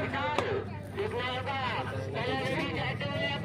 Ricardo, igual a bola, ela vem até o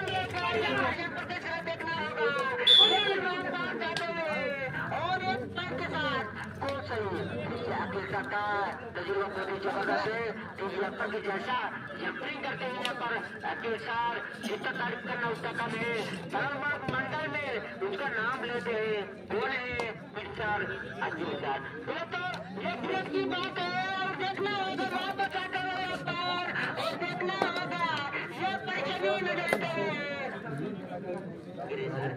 जैसा jumping करते हैं पर सार जितना तारीफ़ करना उसका कम है। धर्मबाग मंडल में उसका नाम लेते हैं कौन है, मिस्टर अजीत सार ये तो ये की बात है, और देखना होगा वहाँ बचा कर और गिरी सर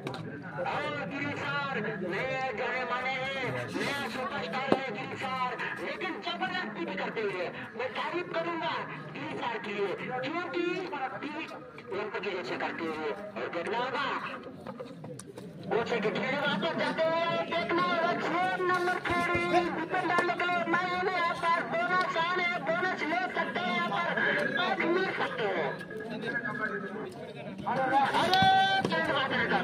और गिरी सर नए जाने माने हैं, नया सुपरस्टार है गिरी सर लेकिन ज़बरदस्ती भी करते हुए मैं तारीफ़ करूँगा गिरी सर की क्योंकि की जैसे करते हुए और देखना होगा पूछे कि खेल वापस जाते हुए देखना होगा छह नंबर खेड़ी विपिन डालने के लिए मैं उन्हें यहाँ बोनस आने, बोनस ले सकते हैं यहाँ पर। मिल सकते हैं। अरे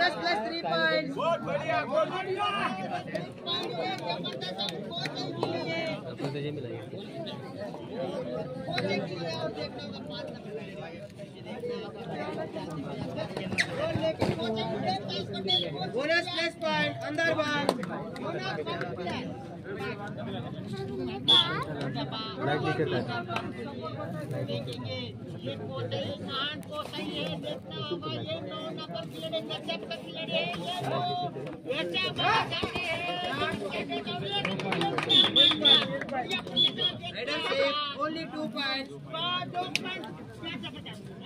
है प्लस थ्री पॉइंट बहुत बढ़िया बहुत बढ़िया नंबर बोनस plus point अंदर बॉल देखेंगे ये को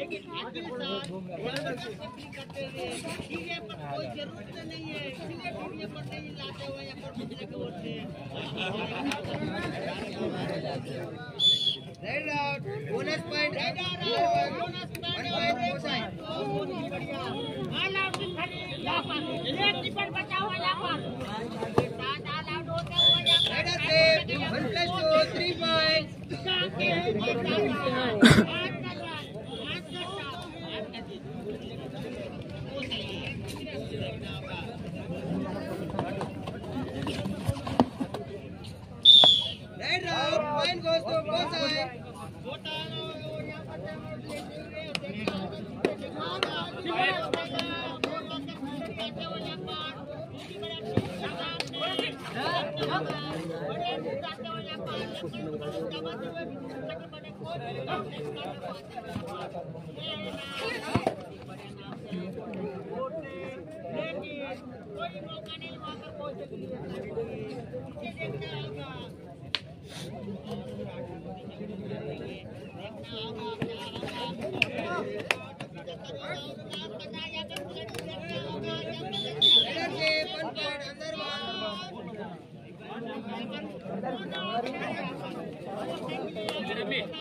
है है लेकिन ज़बरदस्ती करते हुए डीजे पर कोई ज़रूरत नहीं है इसलिए पर नहीं लाते हुए या पर दूसरे की ओर से बोनस पॉइंट बोनस ही बढ़िया ऑल आउट खाली यहाँ पर एक टिकट बचा हुआ यहाँ पर सात ऑल आउट होते हुए यहाँ Letter पर से one plus two three points Red out point goes to both side कोई मौका नहीं वहाँ पर पहुँचने के लिए देखना होगा Letter से one point अंदर बॉल Thank you. क्योंकि विकेट भी चल रहे हैं राइडर भी चल रहे हैं खेलने में जाता हुआ यहाँ पर साथ में बचा हुआ यहाँ पर प्लेयर करते हैं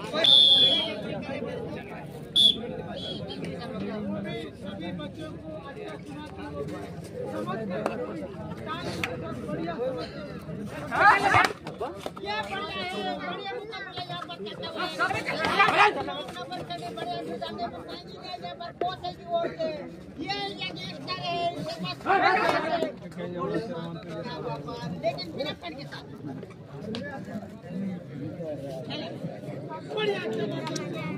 first. सभी बच्चों को अच्छा हैं बढ़िया हैं बढ़िया लेकिन बिना के साथ। बढ़िया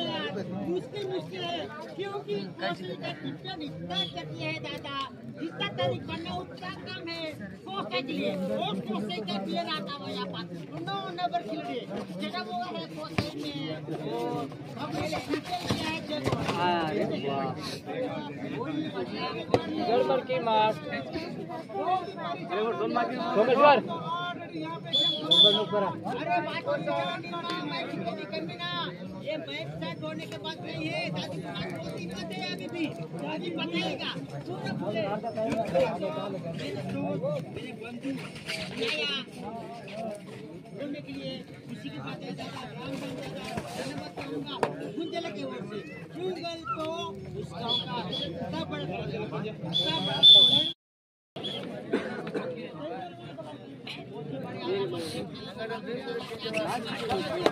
क्योंकि कॉफ़ी का किचन इतना चटी है दादा। जितना तारीख करना उतना कम है। कोसे के लिए और कोसे का प्लेयर आता हुआ यहाँ पर नौ नंबर खेल रहे जगह वो है कोसे में वो हम है देखो। गड़बड़ की मार। सोमेश्वर। अरे बात को मैं नहीं करनी ना। ये छोड़ने के बाद नहीं है दादी को बात दो तीन बातें हैं अभी भी दादी बताएगा पूरा पूरे मेरे बंधु आया बोलने के की ओर से तो उस गाँव का सब बड़ा सब बड़ा देखना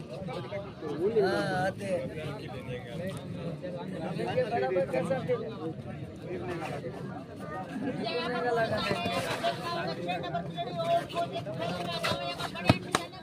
क्योंकि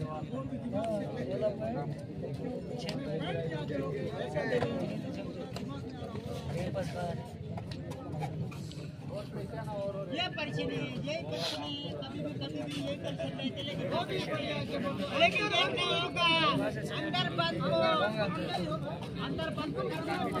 या साथ आएगा ये जो देखेंगे वक्त बताएगा देखिए ये परेशानी है यही परेशानी है कभी भी कभी भी यही कर सकते हैं लेकिन देखना होगा। अंदर बंद को अंदर बंद को करना होगा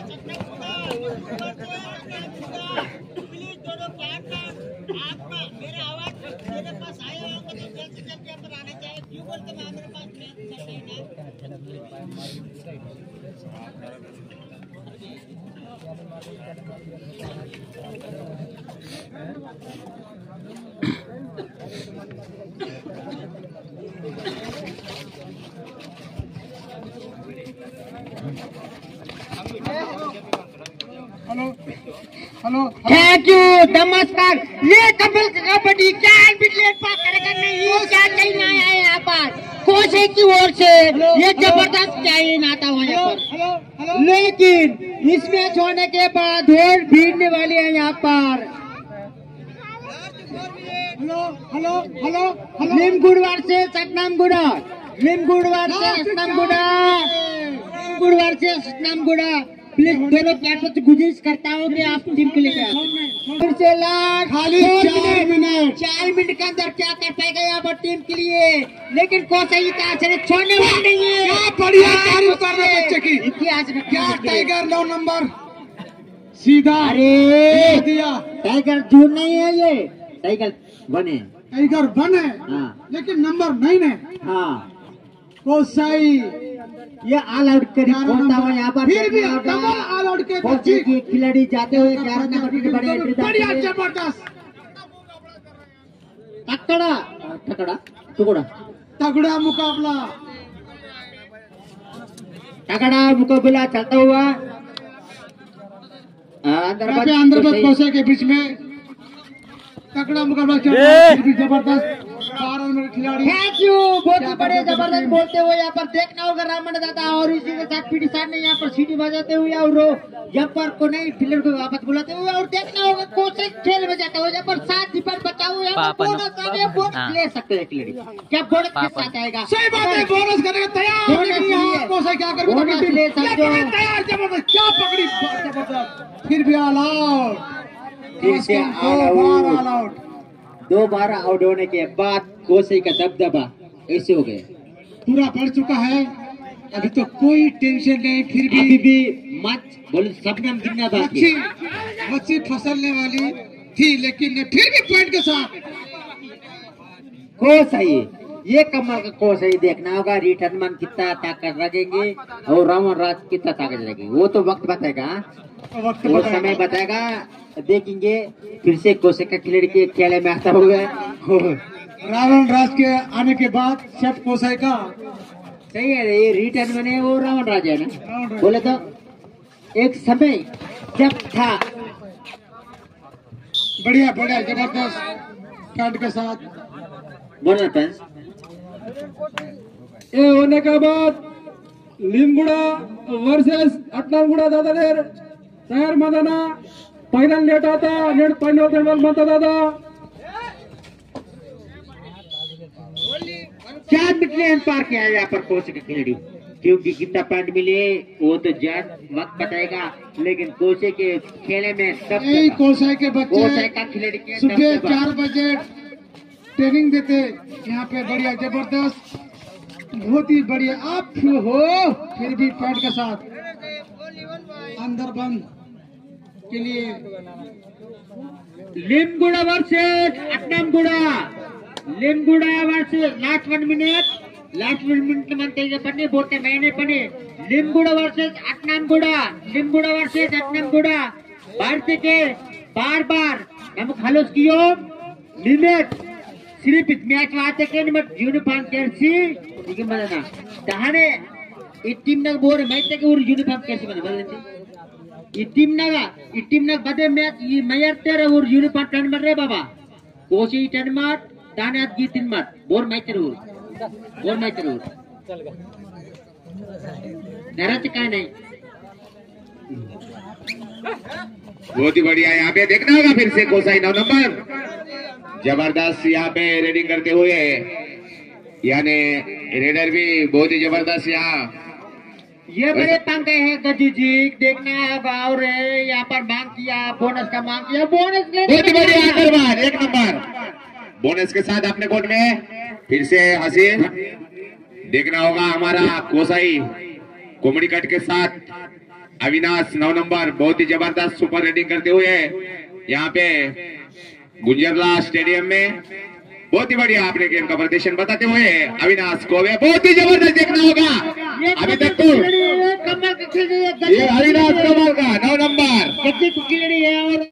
थैंक यू नमस्कार ये कपिल कबड्डी क्या बिजली कार्यक्रम में ये क्या चाहिए कोचे की ओर से ये ज़बरदस्त चैन आता हुआ यहाँ पर। लेकिन इस मैच होने के बाद ढेर भीड़ने वाली है यहाँ पर। Hello hello hello hello. Limgudwar से सतनाम गुड़ा निम गुड़वार से सतनाम गुड़ा निम गुड़वार से सतनामगुड़ा। प्लीज़ दोनों प्लेटफॉर्म से गुजारिश करता हूँ कि आप टीम के लिए फिर से खाली चार मिनट। चार मिनट के अंदर क्या कर पाएगा यहाँ पर टीम के लिए? लेकिन कोसाई का आचरण छोड़ने वाला नहीं है। क्या बढ़िया तारीफ़ कर रहे बच्चे की। इतिहास में क्या टाइगर नौ नंबर सीधा। अरे। दिया। टाइगर नहीं है ये। टाइगर बने टाइगर है। हाँ। लेकिन नंबर नाइन है। हाँ। कोसाई ये ऑल आउट करीब पहुँचता हुआ यहाँ पर फिर भी। डबल ऑल आउट के से खिलाड़ी जाते हुए ग्यारह नंबर की बड़ी एंट्री बढ़िया ज़बरदस्त। तकड़ा। तकड़ा? टुकड़ा तगड़ा मुकाबला। तकड़ा मुकाबला चलता हुआ। कोसे के बीच में। तगड़ा मुकाबला चल रहा है। ज़बरदस्त। थैंक यू बहुत ही बड़े ज़बरदस्त बोलते हुए यहाँ पर देखना होगा रामन दादा और इसी के साथ पीटी सर ने यहाँ पर सीटी बजाते हुए और जम्पर को नहीं फिल्डर को वापस बुलाते हुए और देखना होगा कोच खेल में जाता हुआ यहाँ पर सात दीपर बचा हुआ पर बोनस बोनस हाँ। ले सकते हैं खिलाड़ी। क्या बोनस के साथ आएगा? सही बात है बोनस। करने का तैयार क्या कर? ले सकते हो। तैयार ज़बरदस्त क्या पकड़ी? फिर भी ऑल आउट। ऑल आउट दो बार आउट होने के बाद कोसे का दबदबा ऐसे हो गया। पूरा पड़ चुका है। अभी तो कोई टेंशन नहीं फिर भी अभी भी मत बोले सबनम गिनना बाकी मच्छी मच्छी फसलने वाली थी लेकिन फिर भी पॉइंट के साथ। को सही ये कमर का को सही देखना होगा रिटर्न मन कितना ताकत लगेंगे और रावण राज कितना ताकत लगेगी। वो तो वक्त बताएगा। हाँ? वक्त वो समय बताएगा। देखेंगे फिर से कोसे का खिलाड़ी के खेले में आता हुआ रावण राज के आने के बाद सब कोसाई का सही है ये रिटर्न में वो रावण राज है ना? बोले तो एक समय जब था। बढ़िया बढ़िया ज़बरदस्त। काट के साथ। बोलना फ्रेंड्स ये होने के बाद लिमगुड़ा वर्सेस अट्नागुड़ा दादादेर तयार मदाना फाइनल लेट आता नेट फाइनल गेम बनता दादा चार मिनट पार किया है यहाँ पर कोच के खिलाड़ी। क्योंकि कितना पॉइंट मिले वो तो जान वक्त बताएगा लेकिन कोचे के खेले में सब कोसाई के कोचे बच्चे का खिलाड़ी के सुबह चार बजे ट्रेनिंग देते यहाँ पे बढ़िया ज़बरदस्त, बहुत ही बढ़िया। आप हो, फिर भी पैड के साथ। अंदर बंद के लिए। Limguda versus Attamguda Limguda versus last one minute last one minute मंत्री पन्नी बोलते मैंने पन्नी लिमगुड़ा वर्सेस अट्टमगुड़ा लिमगुड़ा वर्सेस अट्टमगुड़ा भारत के बार बार नम खलोस की निलेट श्री पित मैच वाते के निमत जून कैसी ठीक है ना ताहने इस टीम ना बोर मैच के उर जून कैसी मतलब बोल देते इस टीम ना का इस टीम ना बदे मैच ये मैयर तेरे उर जून टर्न मर रहे बाबा कोशिश टर्न मार ताहने आज की टर्न मार बोर मैच तेरे उर मैच तेरे उर नरत बहुत ही बढ़िया यहाँ पे देखना होगा फिर से कोसाई नौ नंबर। ज़बरदस्त यहाँ पे रेडिंग करते हुए। यानी रेडर भी बहुत ही ज़बरदस्त यहाँ। ये बड़े पंखे हैं गजी जी। देखना होगा और यहाँ पर मांग किया बोनस का मांग किया। बोनस बहुत ही बढ़िया एक नंबर। बोनस के साथ अपने कोर्ट में। फिर से हसीन देखना होगा हमारा कोसाई। कोमड़ी कट के साथ। अविनाश नौ नंबर बहुत ही ज़बरदस्त सुपर रेटिंग करते हुए यहाँ पे गुंजरला स्टेडियम में बहुत ही बढ़िया आपने गेम का प्रदर्शन बताते हुए अविनाश को बहुत ही ज़बरदस्त देखना होगा। अभी तक तो ये अविनाश कमल का नौ नंबर। है और